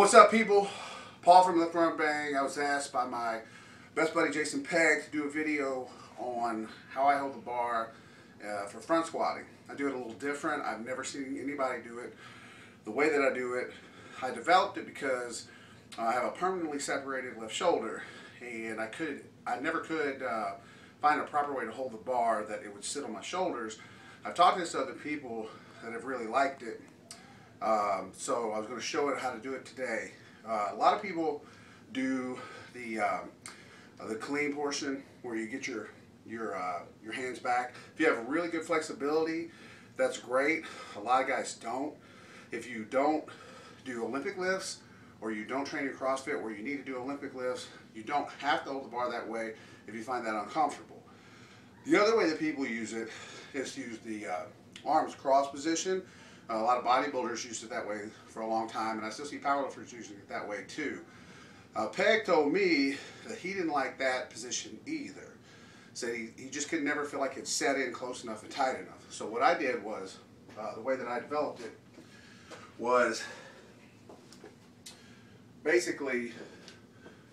What's up, people? Paul from LiftRunBang. I was asked by my best buddy Jason Pegg to do a video on how I hold the bar uh, for front squatting. I do it a little different. I've never seen anybody do it the way that I do it. I developed it because I have a permanently separated left shoulder, and I could, I never could uh, find a proper way to hold the bar that it would sit on my shoulders. I've talked to some other people that have really liked it, um, so I was going to show it how to do it today. Uh, a lot of people do the um, uh, the clean portion where you get your your uh, your hands back. If you have really good flexibility, that's great. A lot of guys don't. If you don't do Olympic lifts or you don't train your CrossFit where you need to do Olympic lifts, you don't have to hold the bar that way if you find that uncomfortable. The other way that people use it is to use the uh, arms cross position. A lot of bodybuilders used it that way for a long time, and I still see powerlifters using it that way too. Uh, Pegg told me that he didn't like that position either. Said he, he just could never feel like it set in close enough and tight enough. So what I did was, uh, the way that I developed it was basically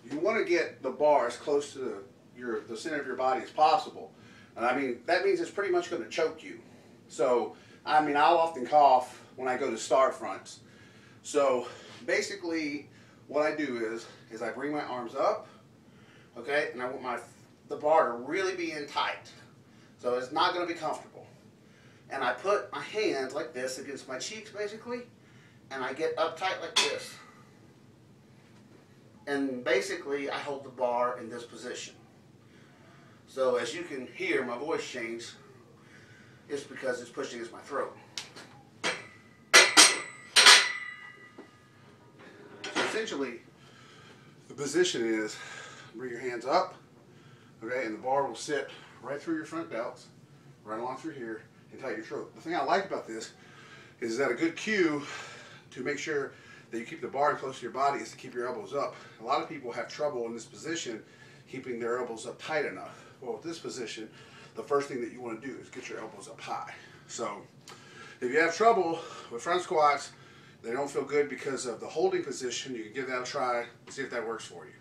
you want to get the bar as close to the, your the center of your body as possible. And I mean that means it's pretty much going to choke you. So I mean I'll often cough when I go to star fronts. So basically what I do is is I bring my arms up, okay, and I want my the bar to really be in tight. So it's not going to be comfortable. And I put my hands like this against my cheeks basically, and I get uptight like this. And basically I hold the bar in this position. So as you can hear my voice change, it's because it's pushing against my throat. So essentially, the position is bring your hands up, okay, and the bar will sit right through your front delts, right along through here, and tight your throat. The thing I like about this is that a good cue to make sure that you keep the bar close to your body is to keep your elbows up. A lot of people have trouble in this position keeping their elbows up tight enough. Well, with this position, the first thing that you want to do is get your elbows up high. So if you have trouble with front squats, they don't feel good because of the holding position, you can give that a try and see if that works for you.